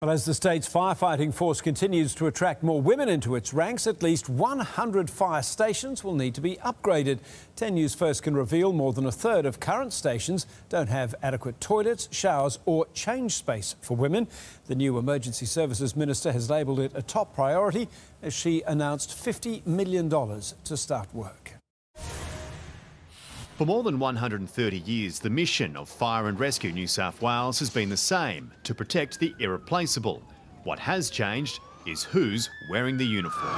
Well, as the state's firefighting force continues to attract more women into its ranks, at least 100 fire stations will need to be upgraded. 10 News First can reveal more than a third of current stations don't have adequate toilets, showers or change space for women. The new Emergency Services Minister has labelled it a top priority as she announced $50 million to start work. For more than 130 years, the mission of Fire and Rescue New South Wales has been the same to protect the irreplaceable. What has changed is who's wearing the uniform.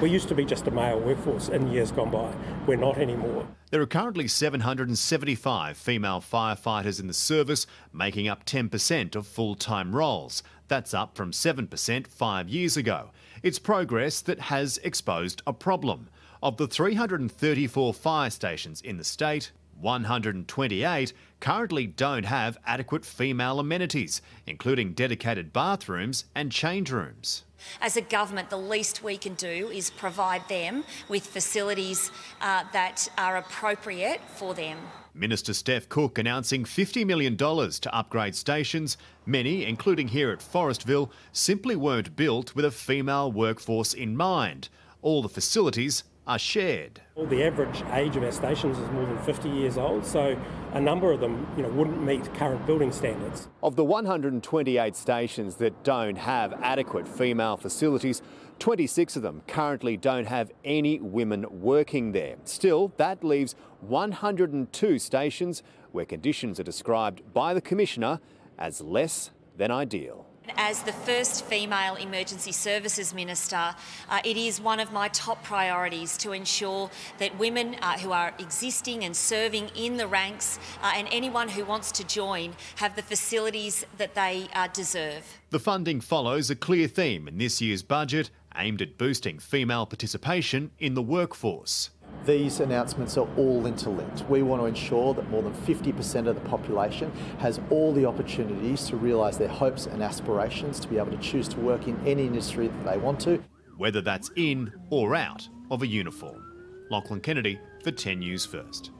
We used to be just a male workforce in years gone by. We're not anymore. There are currently 775 female firefighters in the service, making up 10% of full time roles. That's up from 7% five years ago. It's progress that has exposed a problem. Of the 334 fire stations in the state, 128 currently don't have adequate female amenities, including dedicated bathrooms and change rooms. As a government, the least we can do is provide them with facilities uh, that are appropriate for them. Minister Steph Cooke announcing $50 million to upgrade stations. Many, including here at Forestville, simply weren't built with a female workforce in mind. All the facilities are shared. Well, the average age of our stations is more than 50 years old, so a number of them you know, wouldn't meet current building standards. Of the 128 stations that don't have adequate female facilities, 26 of them currently don't have any women working there. Still, that leaves 102 stations where conditions are described by the Commissioner as less than ideal. As the first female emergency services minister, uh, it is one of my top priorities to ensure that women uh, who are existing and serving in the ranks uh, and anyone who wants to join have the facilities that they uh, deserve. The funding follows a clear theme in this year's budget aimed at boosting female participation in the workforce. These announcements are all interlinked. We want to ensure that more than 50% of the population has all the opportunities to realise their hopes and aspirations to be able to choose to work in any industry that they want to. Whether that's in or out of a uniform. Lachlan Kennedy for 10 News First.